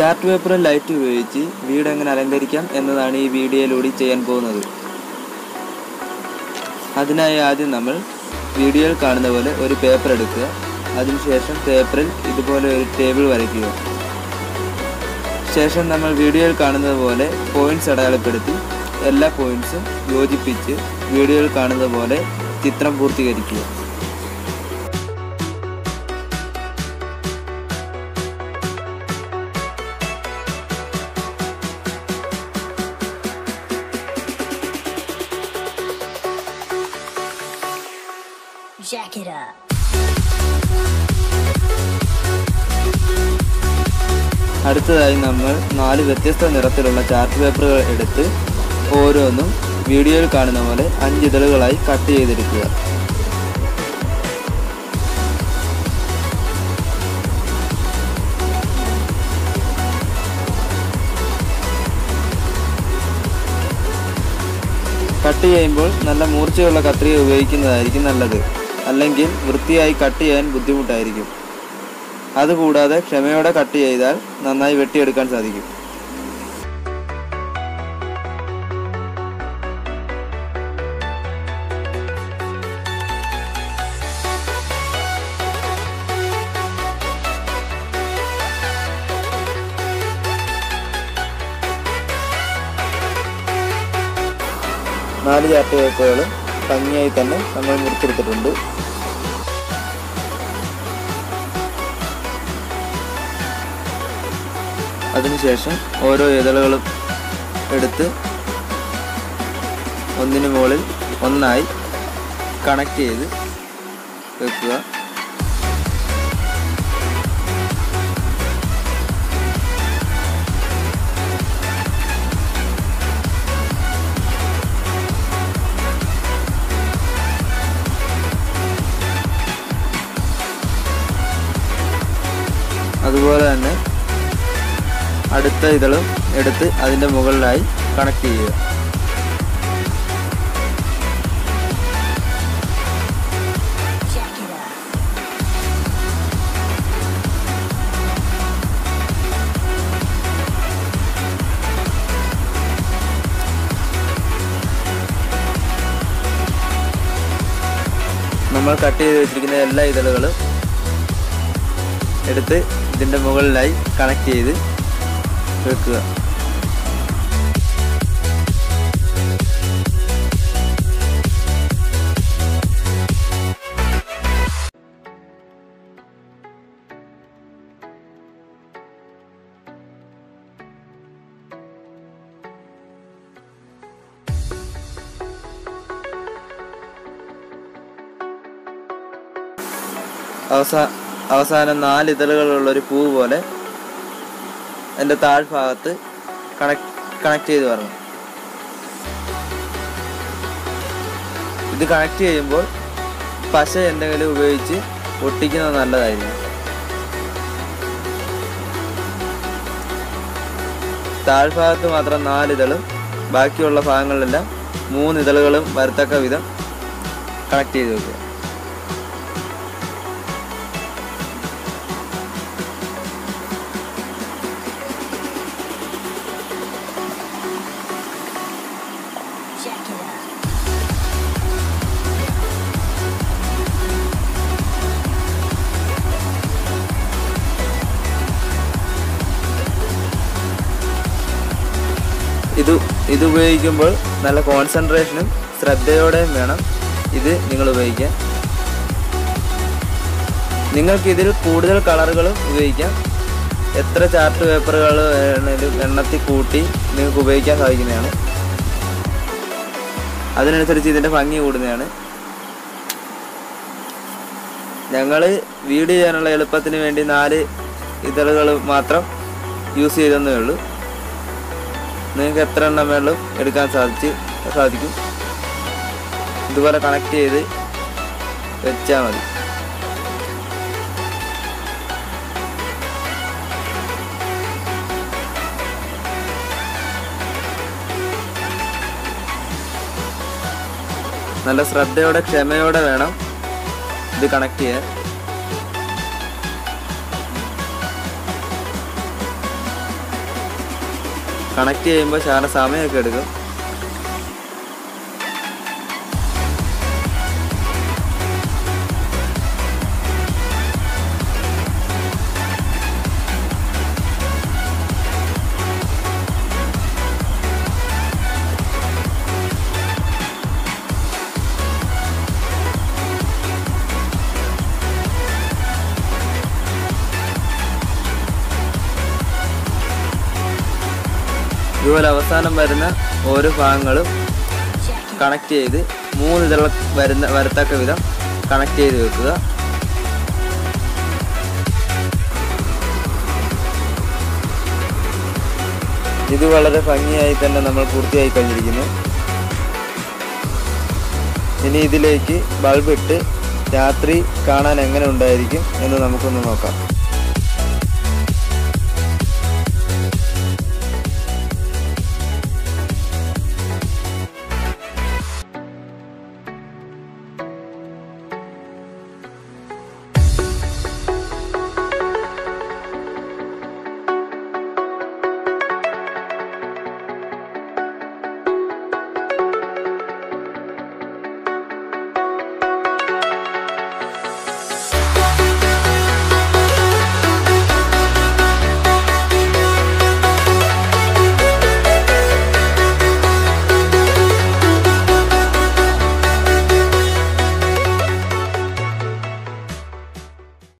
Chart പേപ്പറും light ഉപയോഗിച്ച് വീട് എങ്ങനെ അലങ്കരിക്കാം എന്നതാണ് ഈ വീഡിയോയിലൂടെ ചെയ്യാൻ പോകുന്നത്. അതിനായി ആദ്യം നമ്മൾ വീഡിയോയിൽ കാണുന്ന പോലെ ഒരു പേപ്പർ എടുക്കുക. അതിനുശേഷം പേപ്പറിൽ ഇതുപോലെ ഒരു ടേബിൾ വരയ്ക്കുക. ശേഷം നമ്മൾ വീഡിയോയിൽ കാണുന്നത് പോലെ പോയിന്റ്സ് അടയാളപ്പെടുത്തി എല്ലാ പോയിന്റ്സും യോജിപ്പിച്ച് വീഡിയോയിൽ കാണുന്നത് പോലെ ചിത്രം പൂർത്തീകരിക്കുക. Jack it up. അടുത്തതായി നമ്മൾ നാല് വ്യത്യസ്ത നിറത്തിലുള്ള ചാർട്ട് പേപ്പറുകൾ എടുത്ത് ഓരോന്നും വീഡിയോയിൽ കാണുന്ന പോലെ അഞ്ച് ഇതളുകളായി കട്ട് ചെയ്തെടുക്കുക കട്ട് ചെയ്യുമ്പോൾ നല്ല മൂർച്ചയുള്ള കത്രിക ഉപയോഗിക്കുന്നതായിരിക്കും നല്ലത് അല്ലെങ്കിൽ വൃത്തിയായി കട്ട് ചെയ്യാൻ ബുദ്ധിമുട്ടായിരിക്കും. അതുകൂടാതെ ക്ഷമയോടെ കട്ട് ചെയ്താൽ നന്നായി വെട്ടിയെടുക്കാൻ സാധിക്കും. നാല് ചാർട്ട് പേപ്പറുകളും ഭംഗിയായി തന്നെ നമ്മൾ മുറിച്ചെടുത്തിട്ടുണ്ട്. അതിനുശേഷം ഓരോ ഇതളുകളും എടുത്ത് ഒന്നിനു മുകളിൽ ഒന്നായി കണക്ട് ചെയ്ത് വെക്കുക. അതുപോലെ തന്നെ അടുത്ത ഇതളും എടുത്ത് അതിന്റെ മുകളിലായി കണക്ട് ചെയ്യുക. നമ്മൾ കട്ട് ചെയ്ത് വെച്ചിരിക്കുന്ന എല്ലാ ഇതളുകളും എടുത്ത് ഇതിന്റെ മുകളിലായി കണക്ട് ചെയ്ത് വെക്കുക. അവസാ അവസാനം നാല് ഇതളുകളുള്ള ഒരു പൂ പോലെ എന്റെ താഴ്ഭാഗത്ത് കണക്ട് കണക്ട് ചെയ്ത് വരണം ഇത് കണക്ട് ചെയ്യുമ്പോൾ പശ എന്തെങ്കിലും ഉപയോഗിച്ച് ഒട്ടിക്കുന്നത് നല്ലതായിരിക്കും. താഴ്ഭാഗത്ത് മാത്രം നാല് ഇതളും ബാക്കിയുള്ള ഭാഗങ്ങളിലെല്ലാം മൂന്നിതളുകളും വരത്തക്ക വിധം കണക്ട് ചെയ്ത് വെക്കുക. ഇത് ഇത് ഉപയോഗിക്കുമ്പോൾ നല്ല കോൺസെൻട്രേഷനും ശ്രദ്ധയോടെയും വേണം ഇത് നിങ്ങൾ ഉപയോഗിക്കാൻ. നിങ്ങൾക്ക് ഇതിൽ കൂടുതൽ കളറുകളും ഉപയോഗിക്കാം. എത്ര ചാർട്ട് പേപ്പറുകൾ എണ്ണത്തിൽ കൂട്ടി നിങ്ങൾക്ക് ഉപയോഗിക്കാൻ സാധിക്കുന്നതാണ്. അതിനനുസരിച്ച് ഇതിന്റെ ഭംഗി കൂടുന്നതാണ്. ഞങ്ങൾ വീഡിയോ ചെയ്യാനുള്ള എളുപ്പത്തിന് വേണ്ടി നാല് ഇതളുകൾ മാത്രം യൂസ് ചെയ്തെന്നേ ഉള്ളൂ. നിങ്ങൾക്ക് എത്ര എണ്ണം വേണം എടുക്കാൻ സാധിച്ച് സാധിക്കും. ഇതുപോലെ കണക്ട് ചെയ്ത് വെച്ചാൽ മതി. നല്ല ശ്രദ്ധയോടെ ക്ഷമയോടെ വേണം ഇത് കണക്ട് ചെയ്യാൻ. കണക്ട് ചെയ്യുമ്പോൾ ശാല സമയമൊക്കെ എടുക്കും. ഇതുപോലെ അവസാനം വരുന്ന ഓരോ ഭാഗങ്ങളും കണക്ട് ചെയ്ത് മൂന്ന് ഇതള വരുന്ന വരത്തക്ക വിധം കണക്ട് ചെയ്ത് വെക്കുക. ഇത് വളരെ ഭംഗിയായി തന്നെ നമ്മൾ പൂർത്തിയായി കഴിഞ്ഞിരിക്കുന്നു. ഇനി ഇതിലേക്ക് ബൾബ് ഇട്ട് രാത്രി കാണാൻ എങ്ങനെ ഉണ്ടായിരിക്കും എന്ന് നമുക്കൊന്ന് നോക്കാം.